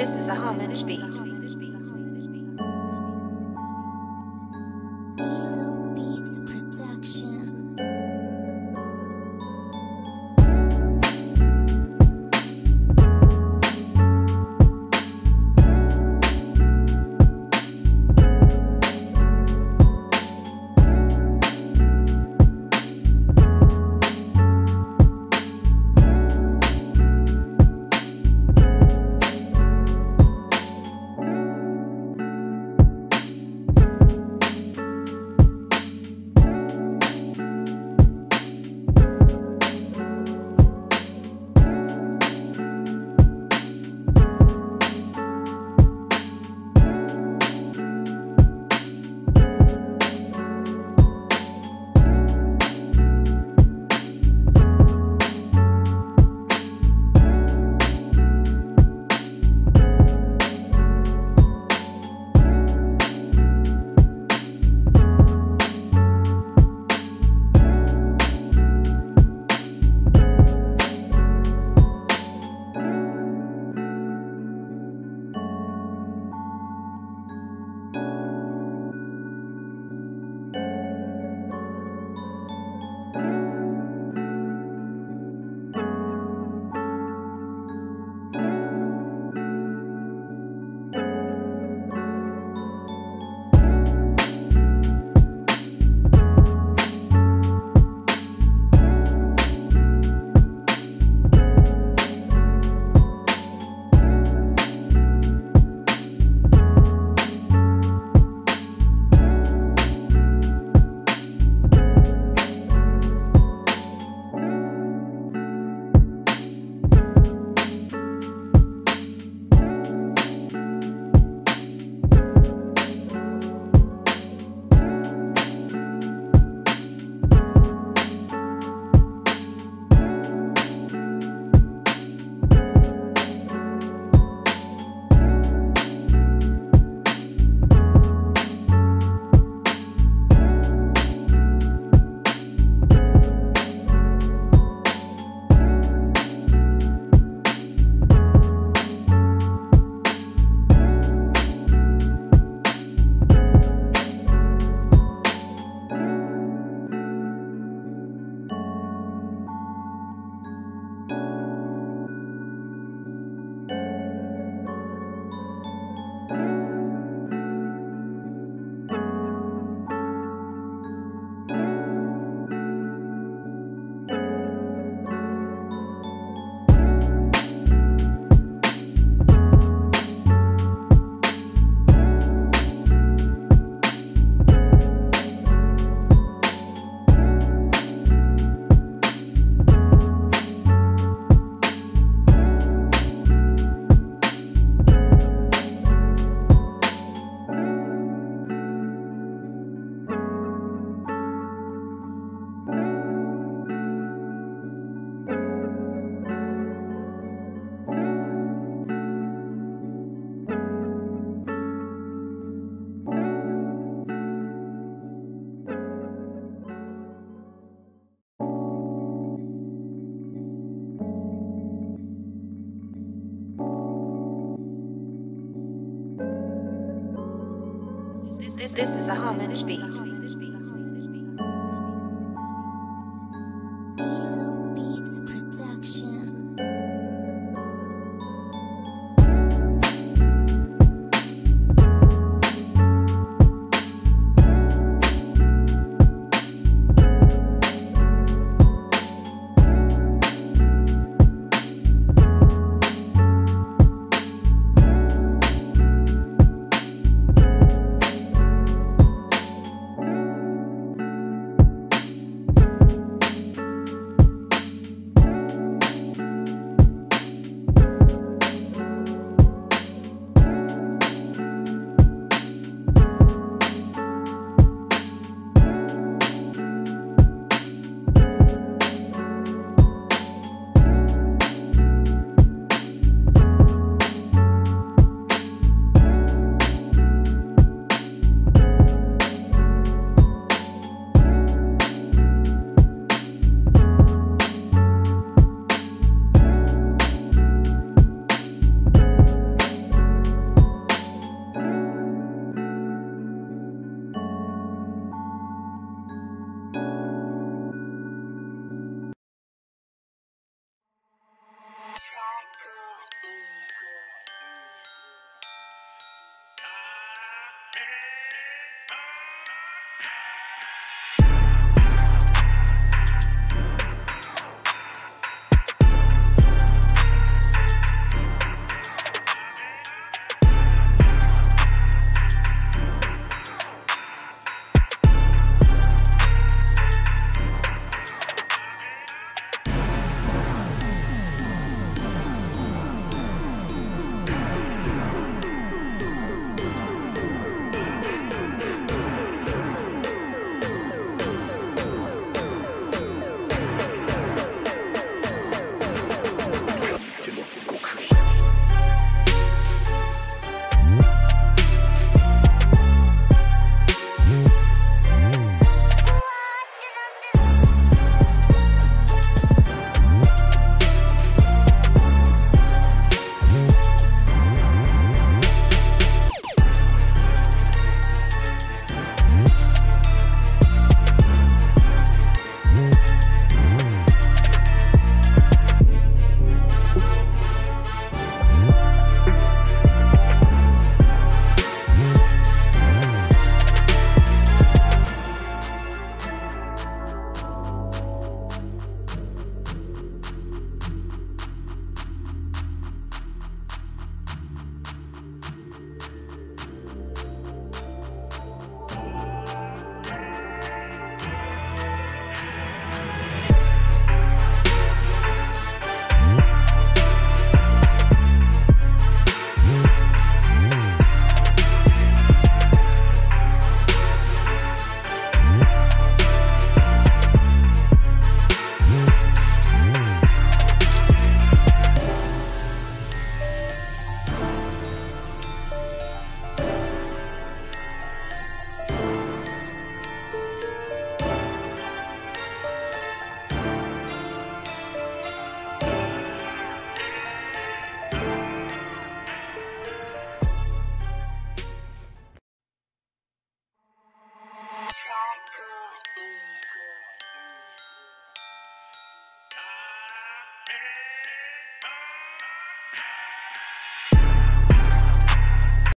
this is a homage beat. This, this, is a homage beat. day.